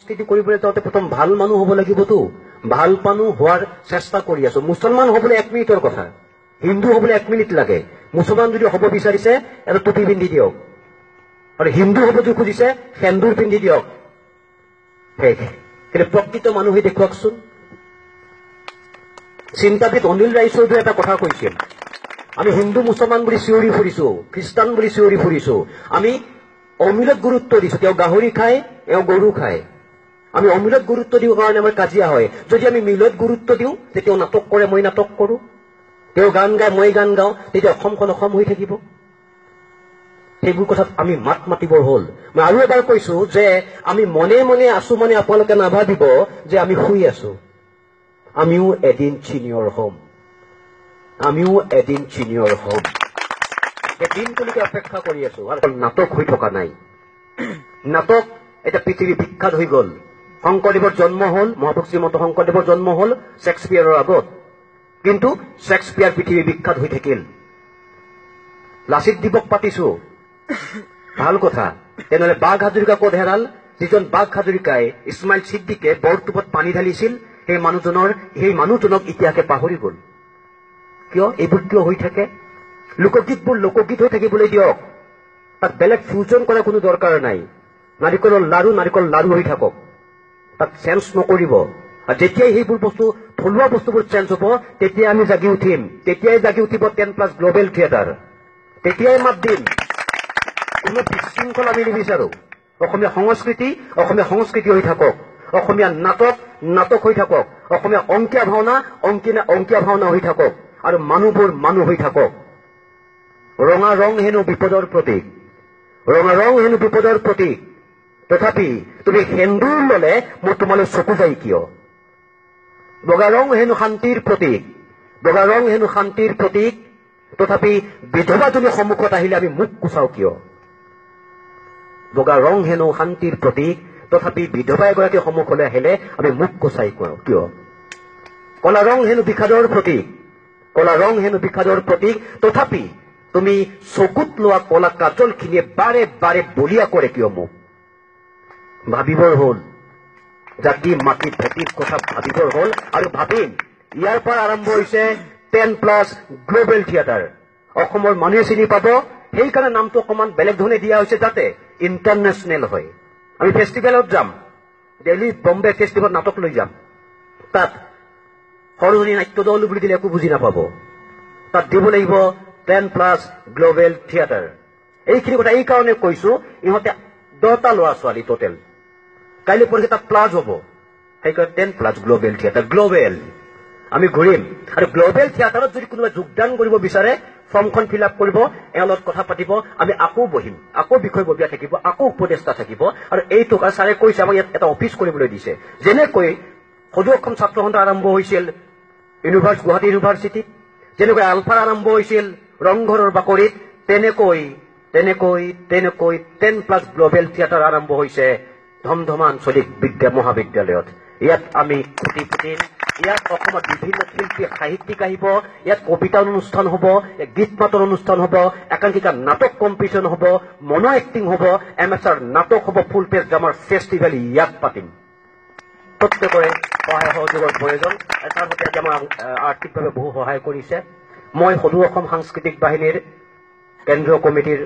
সংস্কৃতি কৰিবলৈ যাওঁতে প্ৰথম ভাল মানুহ হ'ব লাগিবতো। ভাল মানুহ হোৱাৰ চেষ্টা কৰি আছো। মুছলমান হ'বলৈ এক মিনিটৰ কথা। হিন্দু হ'বলৈ এক মিনিট লাগে। মুছলমান যদি হ'ব বিচাৰিছে এটা টুপি পিন্ধি দিয়ক। আৰু হিন্দু হ'ব যদি খুজিছে সেন্দুৰ পিন্ধি দিয়ক। কিন্তু প্ৰকৃত মানুহ দেখুৱাকচোন চিন্তাবিদ অনিল ৰায়চৌধুৰী এটা কথা কৈছিল। আমি হিন্দু মুছলমান বুলি চিঞৰি ফুৰিছো খ্ৰীষ্টান বুলি চিঞৰি ফুৰিছো। আমি অমিলত গুৰুত্ব দিছো। তেওঁ গাহৰি খায় এওঁ গৰু খায়। আমি অমিলত গুৰুত্ব দিওঁ কাৰণে আমাৰ কাজিয়া হয়। যদি আমি মিলত গুৰুত্ব দিওঁ তেতিয়া তেওঁ নাটক কৰে মই নাটক কৰো। তেওঁ গান গায় মই গান গাওঁ তেতিয়া অসমখন অসম হৈ থাকিব। সেইবোৰ কথাত আমি মাত মাতিবৰ হ'ল। মই আৰু এবাৰ কৈছো যে আমি মনে মনে আছো মানে আপোনালোকে নাভাবিব যে আমি শুই আছো। আমিও এদিন চিনিয়ৰ হ'ম। আমিও এদিন চিনিয়ৰ হ'ম। সেই দিনটোলৈকে অপেক্ষা কৰি আছো। আৰু নাটক হৈ থকা নাই। নাটক এতিয়া পৃথিৱী বিখ্যাত হৈ গ'ল। শংকৰদেৱৰ জন্ম হ'ল মহাপুৰুষ শ্ৰীমন্ত শংকৰদেৱৰ জন্ম হ'ল শ্বেক্সপিয়াৰৰ আগত। কিন্তু শ্বেক্সপিয়াৰ পৃথিৱী বিখ্যাত হৈ থাকিল। লাচিত দিৱস পাতিছো। ভাল কথা। তেনেহলে বাঘ হাজৰিকা ক'ত হেৰাল? যিজন বাঘ হাজৰিকাই ইছমাইল ছিদ্দিকে বৰটোপত পানী ঢালিছিল সেই মানুহজনৰ সেই মানুহজনক ইতিহাসে পাহৰি গ'ল। কিয়? এইবোৰ কিয় হৈ থাকে? লোকগীতবোৰ লোকগীত হৈ থাকিবলৈ দিয়ক। তাত বেলেগ ফিউজন কৰা কোনো দৰকাৰ নাই। নাৰিকলৰ লাৰু নাৰিকল লাৰু হৈ থাকক। তাত চেঞ্জ নকৰিব। যেতিয়াই সেইবোৰ বস্তু থলুৱা বস্তুবোৰ চেঞ্জ হ'ব তেতিয়া আমি জাগি উঠিম। তেতিয়াই জাগি উঠিব টেন প্লাছ গ্ল'বেল থিয়েটাৰ তেতিয়াই মাত দিম। কোনো বিশৃংখল আমি নিবিচাৰো। অসমীয়া সংস্কৃতি অসমীয়া সংস্কৃতি হৈ থাকক। অসমীয়া নাটক নাটক হৈ থাকক। অসমীয়া অংকীয়া ভাওনা অংকীয়া অংকীয়া ভাওনা হৈ থাকক। আৰু মানুহবোৰ মানুহ হৈ থাকক। ৰঙা ৰং হেনো বিপদৰ প্ৰতীক। ৰঙা ৰং হেনো বিপদৰ প্ৰতীক। তথাপি তুমি সেন্দুৰ ললে মোৰ তোমালৈ চকু যায় কিয়? বগা ৰং হেনো শান্তিৰ প্ৰতীক। বগা ৰং হেনো শান্তিৰ প্ৰতীক। তথাপি বিধৱাজনী সন্মুখত আহিলে আমি মুখ কোচাও কিয়? বগা ৰং হেনো শান্তিৰ প্ৰতীক। তথাপি বিধৱা এগৰাকী সন্মুখলৈ আহিলে আমি মুখ কোচাই কিয়? কলা ৰং হেনো বিষাদৰ প্ৰতীক। কলা ৰং হেনো বিষাদৰ প্ৰতীক। তথাপি তুমি চকুত লোৱা কলা কাজলখিনিয়ে বাৰে বাৰে বলিয়া কৰে কিয় মোক? ভাবিবৰ হ'ল। জাতি মাটি ভেটিৰ কথা ভাবিবৰ হ'ল আৰু ভাবিম ইয়াৰ পৰা আৰম্ভ হৈছে টেন প্লাছ গ্ল'বেল থিয়েটাৰ অসমৰ মানুহে চিনি পাব সেইকাৰণে নামটো অকণমান বেলেগ ধৰণে দিয়া হৈছে যাতে ইণ্টাৰনেশ্যনেল হয়। আমি ফেষ্টিভেলত যাম দিল্লী বম্বে ফেষ্টিভেলত নাটক লৈ যাম। তাত সৰজনী নাট্যদল বুলি দিলে একো বুজি নাপাব। তাত দিব লাগিব টেন প্লাছ গ্ল'বেল থিয়েটাৰ এইখিনি কথা এইকাৰণে কৈছো ইহঁতে দহটা ল'ৰা ছোৱালী টোটেল কাইলৈ পৰহি তাত প্লাজ হ'ব। সেইকাৰণে ten plus global theatre global আমি ঘূৰিম। আৰু গ্ল'বেল থিয়েটাৰত যদি কোনোবাই যোগদান কৰিব বিচাৰে ফৰ্মখন ফিল আপ কৰিব এওঁৰ লগত কথা পাতিব আমি আকৌ বহিম। আকৌ বিষয়ববীয়া থাকিব আকৌ উপদেষ্টা থাকিব। আৰু এইটো ছাৰে কৈছে আমাক ইয়াত এটা অফিচ কৰিবলৈ দিছে। যেনেকৈ সদৌ অসম ছাত্ৰ সন্থা আৰম্ভ হৈছিল ইউনিভাৰ্চ গুৱাহাটী ইউনিভাৰ্চিটিত যেনেকৈ আলফাৰ আৰম্ভ হৈছিল ৰংঘৰৰ বাকৰিত তেনেকৈ তেনেকৈ তেনেকৈ টেন প্লাছ গ্ল'বেল থিয়েটাৰ আৰম্ভ হৈছে। ধমধমা আঞ্চলিক বিদ্যা মহাবিদ্যালয়ত। ইয়াত আমি খুটি পুতিম ইয়াত অসমত বিভিন্ন শিল্পী সাহিত্যিক আহিব ইয়াত কবিতা অনুষ্ঠান হ'ব গীত মাতৰ অনুষ্ঠান হ'ব একাংকিকা নাটক কম্পিটিশ্যন হ'ব মনো এক্টিং হ'ব এম এছ আৰ নাটক হ'ব ফুল পেজ ড্ৰামাৰ ফেষ্টিভেল ইয়াত পাতিম। প্ৰত্যেকৰে সহায় সহযোগৰ প্ৰয়োজন। তাৰ সৈতে আজি আমাৰ আৰ্থিকভাৱে বহু সহায় কৰিছে। মই সদৌ অসম সাংস্কৃতিক বাহিনীৰ কেন্দ্ৰীয় কমিটিৰ